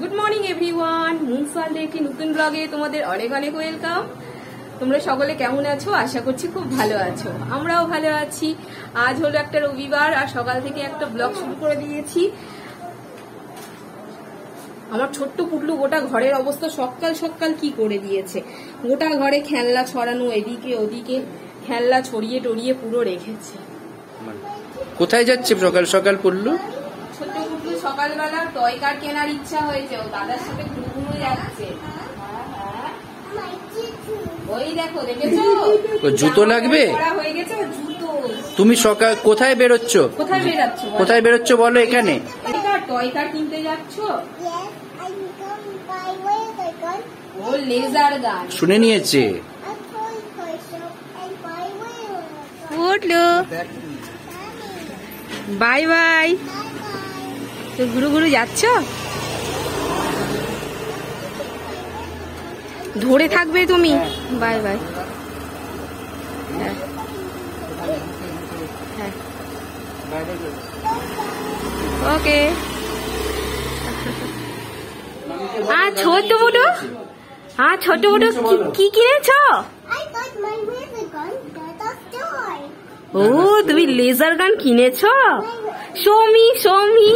Good morning everyone মুনসালদের একটি নতুন ব্লগে তোমাদের অনেক অনেক ওয়েলকাম তোমরা সকলে কেমন আছো? আশা করছি খুব ভালো আছো। আমরাও ভালো আছি। আজ হলো একটা রবিবার, আর সকাল থেকে একটা ব্লগ শুরু করে দিয়েছি। আমার ছোট্ট পুটলু গোটা ঘরের অবস্থা সকাল সকাল কি করে দিয়েছে? গোটা ঘরে খেলনা ছড়ানো, এদিকে ওদিকে খেলনা ছড়িয়ে টড়িয়ে পুরো রেখেছে। কোথায় যাচ্ছে সকাল সকাল পুটলু? সকালবেলা টয় কার কেনার ইচ্ছা হয়েছে ও দাদার সাথে ঘুরে ঘুরে যাচ্ছে। ওই দেখো দেখেছ? জুতো লাগবে? হয়ে গেছে জুতো। তুমি সকাল কোথায় বেরোচ্ছ? কোথায় বেরাচ্ছ বলো? কোথায় বেরোচ্ছ বলো এখানে? টয় কার কিনতে যাচ্ছ. ও লেজার গান শুনে নিয়েছে। Bye bye. তো ঘুরু ঘুরু যাচ্ছ? ধরে থাকবে তুমি? Bye bye. হ্যাঁ। হ্যাঁ ওকে আর ছোট বুটো হ্যাঁ ছোট বুটো কি- কিনেছ. ও তুমি লেজার গান কিনেছ? সৌমি সৌমি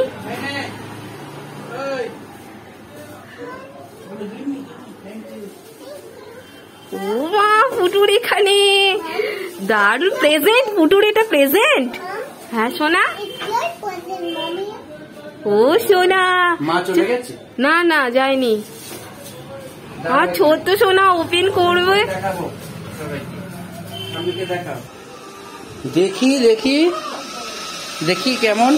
ও মা পুটুর এখানে। দারুণ প্রেজেন্ট পুটুর এটা প্রেজেন্ট হ্যাঁ সোনা. ও সোনা। না না যায়নি। আর ছোট্ট সোনা ওপেন করবে। দেখি দেখি। দেখি কেমন।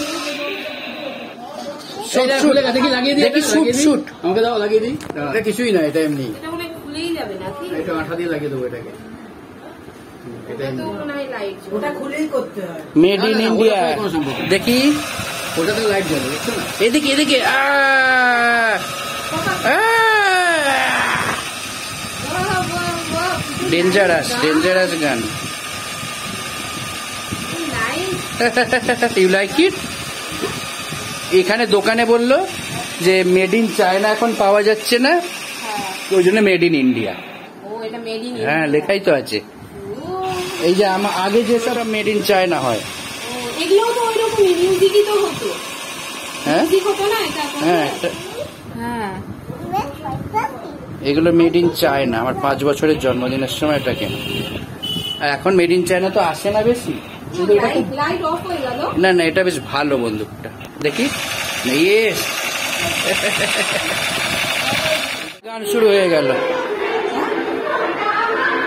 দেখি শুট। শুট আমাকে দাও লাগিয়ে দিই। এটা কিছুই না এটা এমনি। এটা খুলেই যাবে নাকি? এটা আঠা দিয়ে লাগিয়ে দেবো এটাকে। এটা এটা তো এমনি লাইট ওটা খুলেই করতে মেড ইন ইন্ডিয়া। দেখি। ওটাতে লাইট জ্বলে এদিকে এদিকে! Dangerous dangerous gun you like it এখানে দোকানে বলল যে মেড ইন চায়না এখন পাওয়া যাচ্ছে না। ওই জন্য মেড ইন ইন্ডিয়া হ্যাঁ লেখাই তো আছে। এই যে আমার আগে যে সব মেড ইন চায়না হয়। হ্যাঁ? হ্যাঁ হ্যাঁ. এগুলো মেড ইন চায়না আমার পাঁচ বছরের জন্মদিনের সময় এটা কেনা আর এখন মেড ইন চায়না তো আসে না বেশি। না না এটা বেশ ভালো বন্দুকটা। দেখি। ইয়েস গান শুরু হয়ে গেল।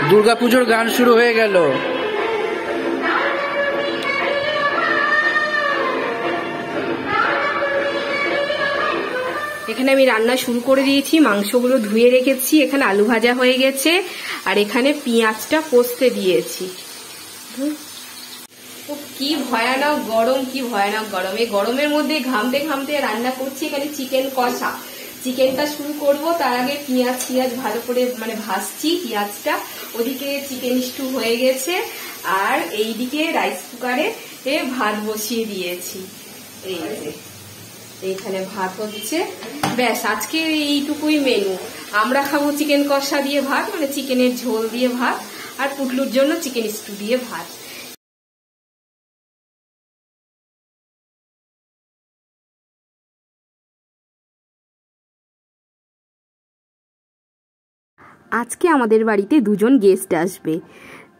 দুর্গাপুজোর গান শুরু হয়ে গেল। এখানে আমি রান্না শুরু করে দিয়েছি মাংসগুলো ধুয়ে রেখেছি এখানে আলু ভাজা হয়ে গেছে আর এখানে পেঁয়াজটা পোস্তে দিয়েছি। কি ভয়ানক গরম, কি ভয়ানক গরম। এই গরমের মধ্যে ঘামতে ঘামতে রান্না করছি, এখানে চিকেন কষা। চিকেনটা শুরু করব, তার আগে পেঁয়াজ পেঁয়াজ ভালো করে মানে ভাজছি, পেঁয়াজটা। ওদিকে চিকেন স্টু হয়ে গেছে, আর এইদিকে রাইস কুকারে ভাত বসিয়ে দিয়েছি। এই এইখানে ভাত হচ্ছে। ব্যাস, আজকে এইটুকুই মেনু আমরা খাব চিকেন কষা দিয়ে ভাত মানে চিকেনের ঝোল দিয়ে ভাত, আর পুটলুর জন্য চিকেন স্টু দিয়ে ভাত। আজকে আমাদের বাড়িতে দুজন গেস্ট আসবে।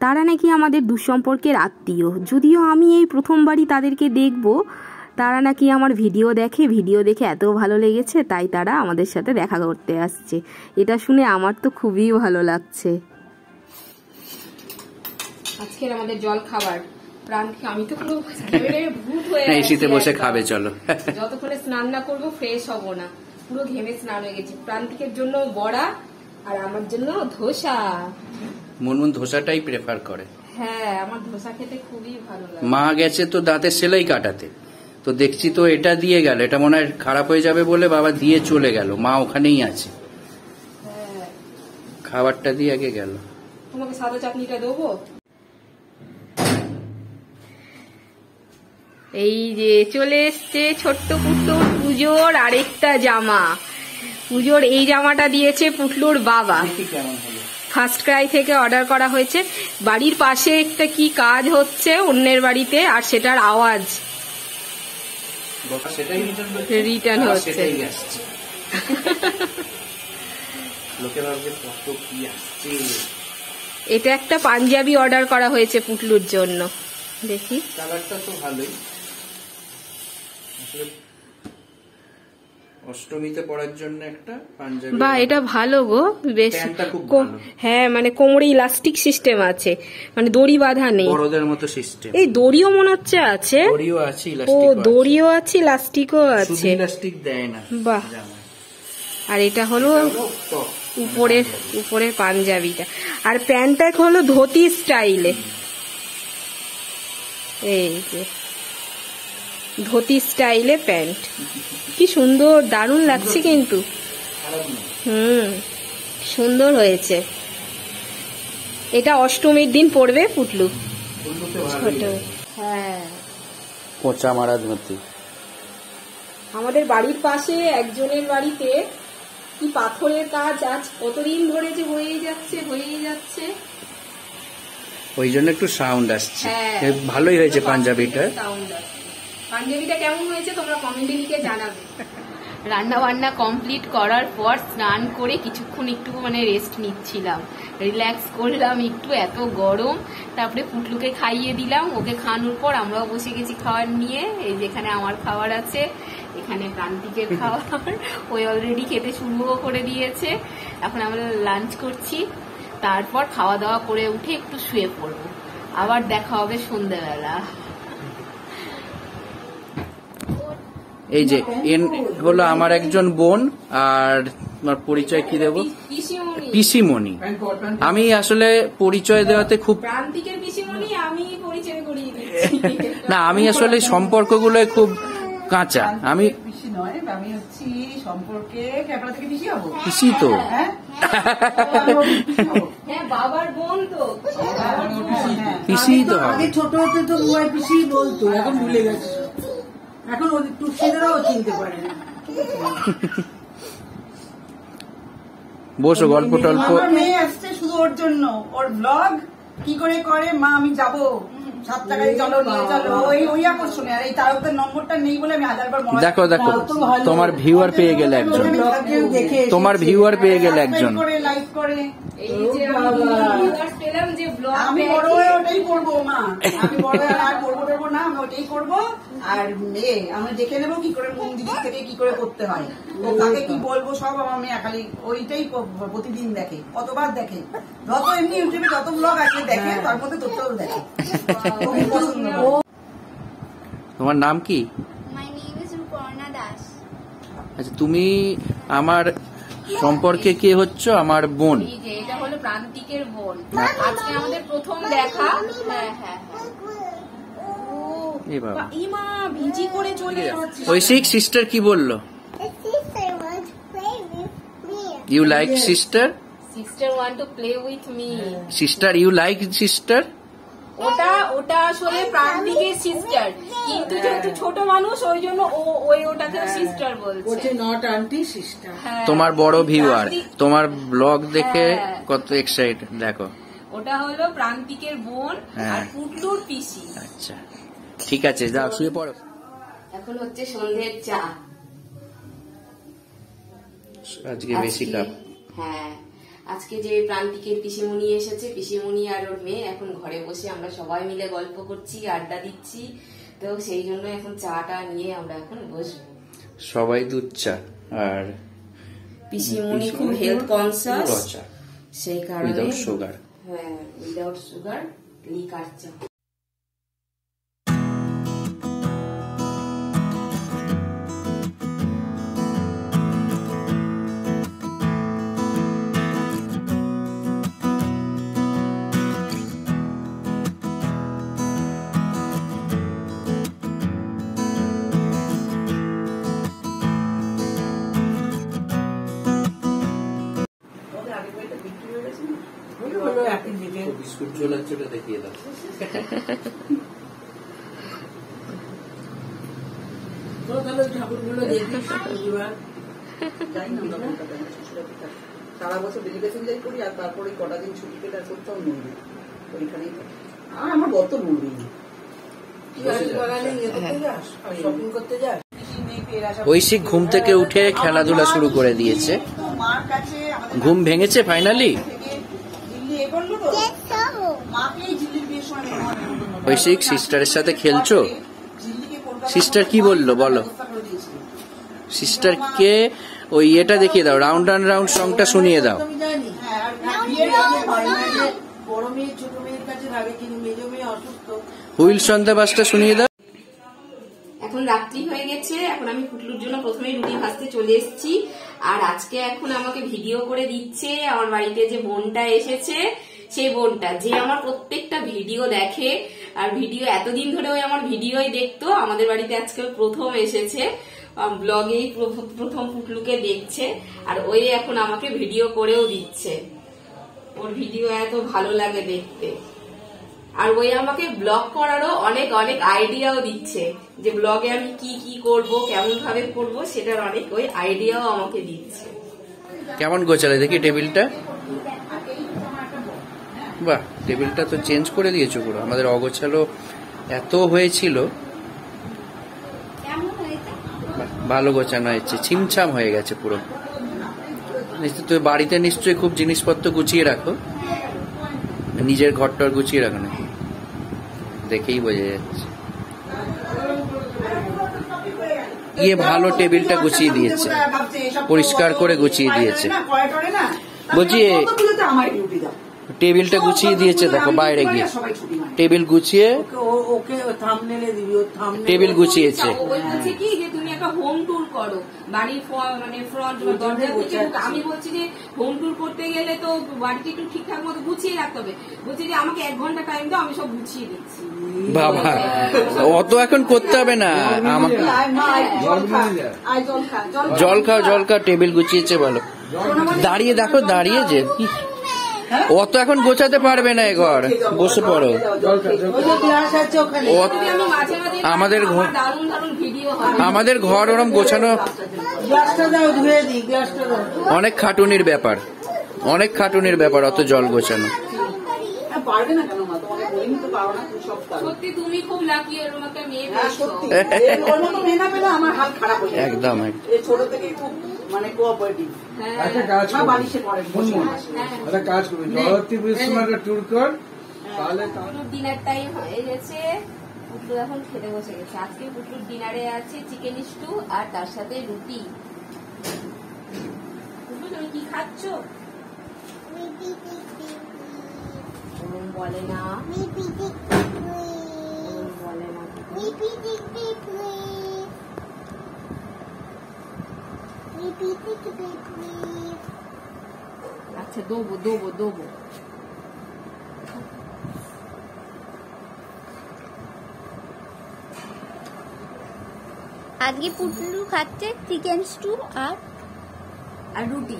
তারা নাকি আমাদের দুঃসম্পর্কের আত্মীয়। যদিও আমি এই প্রথমবারই তাদেরকে দেখব তারা নাকি আমার ভিডিও দেখে। ভিডিও দেখে এত ভালো লেগেছে তাই তারা আমাদের সাথে দেখা করতে আসছে। এটা শুনে আমার তো খুবই ভালো লাগছে। আজকের আমাদের জল খাবার আমি তো পুরো ভূত হয়ে এসিতে বসে খাবে চলো। যতক্ষণে স্নান না করব ফ্রেশ হব না। পুরো ঘেমে স্নান হয়ে গেছি। প্রান্তিকের জন্য বড়া আর আমার জন্য ধোসা। মুনমুন ধোসাটাই প্রেফার করে। হ্যাঁ আমার ধোসা খেতে খুবই ভালো লাগে। মা গেছে তো দাঁতের সেলাই কাটাতে। তো দেখছি তো এটা দিয়ে গেল এটা মনে হয় খারাপ হয়ে যাবে বলে বাবা দিয়ে চলে গেল মা ওখানেই আছে। হ্যাঁ। খাবারটা দিয়ে আগে গেল। তোমাকে সাদা চাটনিটা দেবো? এই যে চলে এসছে ছোট্ট পুট্টুর পুজোর আরেকটা জামা। পুজোর এই জামাটা দিয়েছে পুটলুর বাবা। ফার্স্ট ক্রাই থেকে অর্ডার করা হয়েছে। বাড়ির পাশে একটা কি কাজ হচ্ছে অন্যের বাড়িতে আর সেটার আওয়াজ। রিটার্ন হচ্ছে। এটা একটা পাঞ্জাবি অর্ডার করা হয়েছে পুটলুর জন্য। দেখি। কালারটা তো ভালোই। অষ্টমীতে পড়ার জন্য একটা পাঞ্জাবি বা এটা ভালো গো বেশ। হ্যাঁ মানে কোমরে ইলাস্টিক সিস্টেম আছে মানে দড়ি বাঁধা নেই। বড়দের মতো সিস্টেম। এই দড়িও মনে হচ্ছে আছে? দড়িও আছে ও দড়িও আছে ইলাস্টিকও আছে। ইলাস্টিক দেয় না বাহ। আর এটা হলো এটা হলো উপরের উপরের পাঞ্জাবিটা। আর প্যান্টটা হলো ধুতি স্টাইলে। এই যে। ধুতি স্টাইলে প্যান্ট। কি সুন্দর দারুণ লাগছে কিন্তু। হুম সুন্দর হয়েছে। এটা অষ্টমীর দিন পড়বে পুটলু। ছোট। হ্যাঁ। পচা মারা ধুতি আমাদের বাড়ির পাশে একজনের বাড়িতে কি পাথরের কাজ আজ কতদিন ধরে যে হয়েই যাচ্ছে হয়েই যাচ্ছে। ওই জন্য একটু সাউন্ড আসছে। হ্যাঁ। ভালোই হয়েছে পাঞ্জাবিটা। Sound আসছে। পাঞ্জাবিটা কেমন হয়েছে তোমরা কমেন্টে লিখে জানাবে। রান্না বান্না কমপ্লিট করার পর স্নান করে কিছুক্ষণ একটু মানে রেস্ট নিচ্ছিলাম। রিল্যাক্স করলাম একটু এত গরম তারপরে পুটলুকে খাইয়ে দিলাম। ওকে খাওয়ানোর পর আমরাও বসে গেছি খাওয়ার নিয়ে। এই যেখানে আমার খাবার আছে এখানে প্রান্তিকের খাবার ওই অলরেডি খেতে শুরুও করে দিয়েছে। এখন আমরা লাঞ্চ করছি। তারপর খাওয়া দাওয়া করে উঠে একটু শুয়ে পড়ব। আবার দেখা হবে সন্ধ্যেবেলা। এই যে এন হলো আমার একজন বোন আর তোমার পরিচয় কি দেব? পিসিমণি। আমি আসলে পরিচয় দেওয়াতে খুব না আমি আসলে সম্পর্কগুলো খুব কাঁচা। আমি পিসি নয় আমি হচ্ছি সম্পর্কে ক্যাপড়া থেকে পিসি হব। তো। হ্যাঁ? হ্যাঁ। হ্যাঁ। পিসি তো ছোট হতে তো পিসি বলতো এখন ভুলে গেছে। এখন ওদের টুকসিদেরাও চিনতে পারে। না বসো গল্প টল্প। আমার মেয়ে আসছে শুধু ওর জন্য। ওর ব্লগ কি করে করে? মা আমি যাব। সাত টাকায় চলো নিয়ে চলো। ওই ওই আকর্ষণে। আর এই তারকের নম্বরটা নেই বলে আমি হাজারবার মনে দেখো দেখো তোমার ভিউয়ার পেয়ে গেলে একজন। তোমার ভিউয়ার পেয়ে গেলে একজন। করে লাইক করে। এই যে আমি পেলাম যে ব্লগ আমি বড় হয়ে ওটাই করব মা। আমি বড় হয়ে আর করব না আমি ওটাই করব। আর এ আমি দেখে নেব কি করে কোন দিক থেকে কি করে করতে হয়। ও কাকে কি বলব সব আমার মেয়ে খালি ওইটাই প্রতিদিন দেখে কতবার দেখে। যত এমনি ইউটিউবে যত ব্লগ আছে দেখে তার মধ্যে তোরটাও দেখে। তোমার নাম কি. আচ্ছা তুমি আমার সম্পর্কে কে হচ্ছ? আমার বোন। এটা হলো প্রান্তিকের বোন। আজকে আমাদের প্রথম দেখা। হ্যাঁ হ্যাঁ। হ্যাঁ ও এ বাবা ইমা ভিজি করে চলে যাচ্ছে। ঐশিক সিস্টার কি বলল. You like sister sister want to play with me sister you like sister ওটা ওটা আসলে প্রান্তিকের সিস্টার কিন্তু যেহেতু ছোট মানুষ ওই জন্য ও ওই ওটাকে সিস্টার বলছে। নট আন্টি সিস্টার হ্যাঁ। তোমার বড় ভিউয়ার তোমার ব্লগ দেখে হ্যাঁ। কত এক্সাইট দেখো। ওটা হলো প্রান্তিকের বোন হ্যাঁ। আর পুটলুর পিসি। আচ্ছা। ঠিক আছে যাও শুয়ে পড়ো। এখন হচ্ছে সন্ধ্যের চা। আজকে বেশি কাপ। হ্যাঁ আজকে যে প্রান্তিকের পিসিমণি এসেছে পিসিমণি আর ওর মেয়ে এখন ঘরে বসে আমরা সবাই মিলে গল্প করছি আড্ডা দিচ্ছি। তো সেই জন্য এখন চাটা নিয়ে আমরা এখন বসবো। সবাই দুধ চা আর পিসিমণি খুব হেলথ কনসাস সেই কারণে উইদাউট সুগার হ্যাঁ উইদাউট সুগার লিকার চা। শ্বশুরবাড়ি থাকি। সারা বছর ডেলিগেশন যাই করি আর তারপরে কটা দিন ছুটি পেলে আর কোথাও নড়বে ওইখানেই আর আমার বর তো নড়বেই না শপিং করতে যাস? ঐশিক ঘুম থেকে উঠে খেলাধুলা শুরু করে দিয়েছে। ঘুম ভেঙেছে ফাইনালি ঐশিক সিস্টারের সাথে খেলছো? সিস্টার কি বলল? বলো। সিস্টারকে ওই এটা দেখিয়ে দাও রাউন্ড অ্যান্ড রাউন্ড সংটা শুনিয়ে দাও। হুইল সন্ধ্যা বাসটা শুনিয়ে দাও। এখন রাত্রি হয়ে গেছে, এখন আমি পুটলুর জন্য প্রথমে রুটি ভাজতে চলে এসেছি। আর আজকে এখন আমাকে ভিডিও করে দিচ্ছে, আমার বাড়িতে যে বোনটা এসেছে, সেই বোনটা, যে আমার প্রত্যেকটা ভিডিও দেখে। আর ভিডিও, এতদিন ধরে ওই আমার ভিডিওই দেখতো। আমাদের বাড়িতে আজকে প্রথম এসেছে। ব্লগেই প্রথম পুটলুকে দেখছে। আর ওই এখন আমাকে ভিডিও করেও দিচ্ছে। ওর ভিডিও এত ভালো লাগে দেখতে। আর ওই আমাকে ব্লগ করারও অনেক অনেক আইডিয়াও দিচ্ছে। যে ব্লগে আমি কি কি করব কেমন ভাবে করব, সেটার অনেক ওই আইডিয়াও আমাকে দিচ্ছে। কেমন গোছালে? দেখি টেবিলটা। বাহ টেবিলটা তো চেঞ্জ করে দিয়েছ পুরো। আমাদের অগোছালো এত হয়েছিল। ভালো গোছানো হয়েছে ছিমছাম হয়ে গেছে পুরো। নিশ্চয় তুমি বাড়িতে নিশ্চয়ই খুব জিনিসপত্র গুছিয়ে রাখো। নিজের ঘরটার গুছিয়ে রাখো নাকি? দেখেই বোঝা যাচ্ছে। গিয়ে ভালো টেবিলটা গুছিয়ে দিয়েছে। পরিষ্কার করে গুছিয়ে দিয়েছে। বলছি, টেবিলটা গুছিয়ে দিয়েছে দেখো বাইরে গিয়ে। টেবিল গুছিয়ে ওকে থামনেলে দিবি ও থামনেলে টেবিল গুছিয়েছে। বলছে কি যে তুমি একটা হোম ট্যুর করো। বাড়ির মানে ফ্রন্ট দরজা থেকে আমি বলছি যে হোম ট্যুর করতে গেলে তো বাড়িটা একটু ঠিকঠাক মতো গুছিয়ে রাখতে হবে। বলছে যে আমাকে এক ঘণ্টা টাইম দাও আমি সব গুছিয়ে দিচ্ছি। বাবা অত এখন করতে হবে না। আয় জল খা জল জল খাও জল খাও টেবিল গুছিয়েছে বলো। দাঁড়িয়ে দেখো দাঁড়িয়ে যে অত এখন গোছাতে পারবে না এ ঘর বসে পড়ো। আমাদের আমাদের ঘর ওরম গোছানো অনেক খাটুনির ব্যাপার। অনেক খাটুনির ব্যাপার অত জল গোছানো। একদম একদম ছোট থেকে খুব মানে কোঅপারেটিভ হ্যাঁ। একটা কাজ মা করবি বালিশে পড়ে। বসে বসে। একটা কাজ করবি জগত্রী পুজোর একটা ট্যুর কর। তাহলে ডিনার টাইম হয়ে গেছে। পুটলু এখন খেতে বসে গেছে। আজকে পুটলুর ডিনারে আছে চিকেন স্টু আর তার সাথে রুটি। পুটলু তুমি কি খাচ্ছ? বলে না। বলে না। আচ্ছা দেবো দেবো দেবো। আজকে পুটলু খাচ্ছে চিকেন স্টু আর আর রুটি।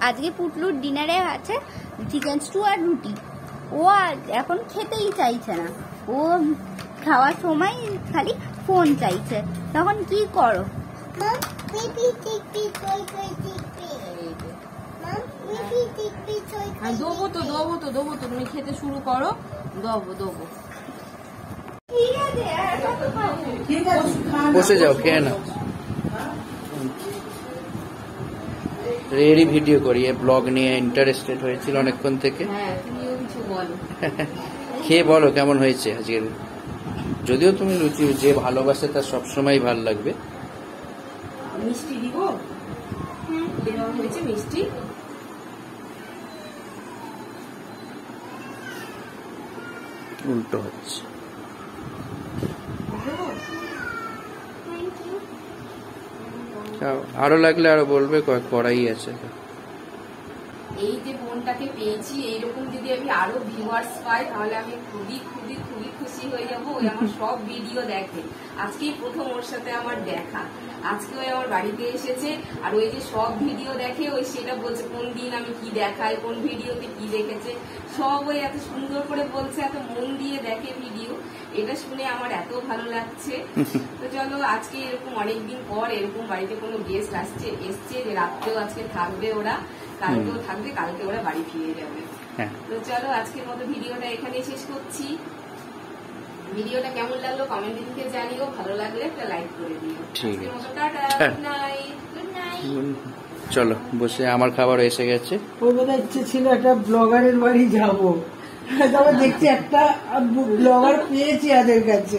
আজকে পুটলুর ডিনারে আছে চিকেন স্টু আর রুটি। ও এখন খেতেই চাইছে না। ও খাওয়ার সময় খালি ফোন চাইছে। তখন কি করো? হ্যাঁ দেবো তো দেবো তো দেবো তো তুমি খেতে শুরু করো। দেবো দেবো। না। বসে যাও খেয়ে নাও। রেডি ভিডিও করি এ ব্লগ নিয়ে ইন্টারেস্টেড হয়েছিল অনেকক্ষণ থেকে। হ্যাঁ তুমিও কিছু বলো। খেয়ে বলো কেমন হয়েছে আজকের? যদিও তুমি রুচি যে ভালোবাসে তার সবসময় ভালো লাগবে। মিষ্টি দিব? দেওয়া হয়েছে মিষ্টি? উল্টো হচ্ছে। আরও লাগলে আরও বলবে কড়াই আছে। এই যে বোনটাকে পেয়েছি এইরকম যদি আমি আরও ভিউয়ার্স পাই তাহলে আমি খুবই খুবই খুবই খুশি হয়ে যাব। ওই আমার সব ভিডিও দেখে। আজকেই প্রথম ওর সাথে আমার দেখা। আজকে ওই আমার বাড়িতে এসেছে আর ওই যে সব ভিডিও দেখে ওই সেটা বলছে কোন দিন আমি কি দেখাই কোন ভিডিওতে কি দেখেছে? সব ওই এত সুন্দর করে বলছে এত মন দিয়ে দেখে ভিডিও এটা শুনে আমার এত ভালো লাগছে। তো চলো আজকে এরকম অনেকদিন পর এরকম বাড়িতে কোনো গেস্ট আসছে এসছে যে রাত্রেও আজকে থাকবে ওরা কালকেও থাকবে কালকে ওরা বাড়ি ফিরে যাবে। হ্যাঁ। তো চলো আজকের মতো ভিডিওটা এখানেই শেষ করছি। ভিডিওটা কেমন লাগল কমেন্ট লিখে জানিও ভালো লাগলে একটা লাইক করে দিও। ঠিক আছে। Tata. Good night good night চলো বসে আমার খাবার এসে গেছে। ওর বোধহয় ইচ্ছে ছিল একটা ব্লগারের বাড়ি যাব। তবে দেখছি একটা ব্লগার পেয়েছি এদের কাছে।